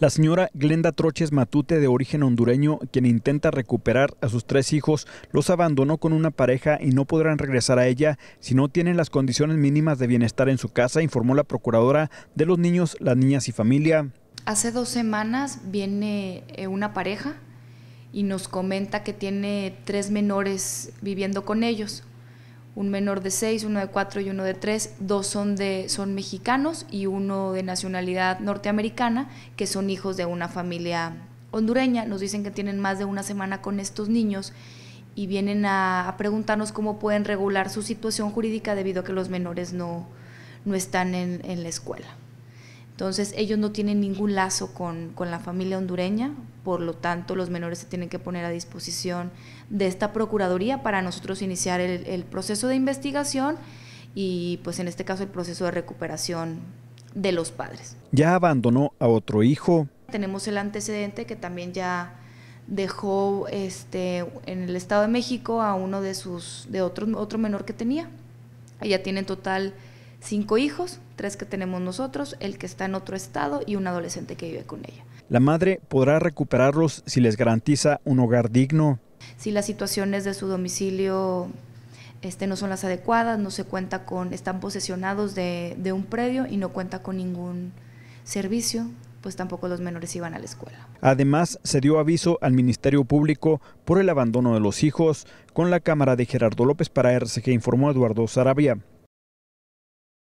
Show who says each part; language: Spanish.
Speaker 1: La señora Glenda Troches Matute, de origen hondureño, quien intenta recuperar a sus tres hijos, los abandonó con una pareja y no podrán regresar a ella si no tienen las condiciones mínimas de bienestar en su casa, informó la procuradora de los niños, las niñas y familia.
Speaker 2: Hace dos semanas viene eh, una pareja y nos comenta que tiene tres menores viviendo con ellos un menor de seis, uno de cuatro y uno de tres, dos son, de, son mexicanos y uno de nacionalidad norteamericana, que son hijos de una familia hondureña. Nos dicen que tienen más de una semana con estos niños y vienen a, preguntarnos cómo pueden regular su situación jurídica debido a que los menores no, no están en, en la escuela. Entonces ellos no tienen ningún lazo con, con, la familia hondureña, por lo tanto los menores se tienen que poner a disposición de esta Procuraduría para nosotros iniciar el, el proceso de investigación y pues en este caso el proceso de recuperación de los padres.
Speaker 1: Ya abandonó a otro hijo.
Speaker 2: Tenemos el antecedente que también ya dejó este en el Estado de México a uno de sus de otro otro menor que tenía. Ella tiene en total cinco hijos, tres que tenemos nosotros, el que está en otro estado y un adolescente que vive con ella.
Speaker 1: La madre podrá recuperarlos si les garantiza un hogar digno.
Speaker 2: Si las situaciones de su domicilio este, no son las adecuadas, no se cuenta con, están posesionados de, de un predio y no cuenta con ningún servicio, pues tampoco los menores iban a la escuela.
Speaker 1: Además, se dio aviso al Ministerio Público por el abandono de los hijos con la cámara de Gerardo López para RCG, informó Eduardo Sarabia.